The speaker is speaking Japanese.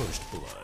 First Blood.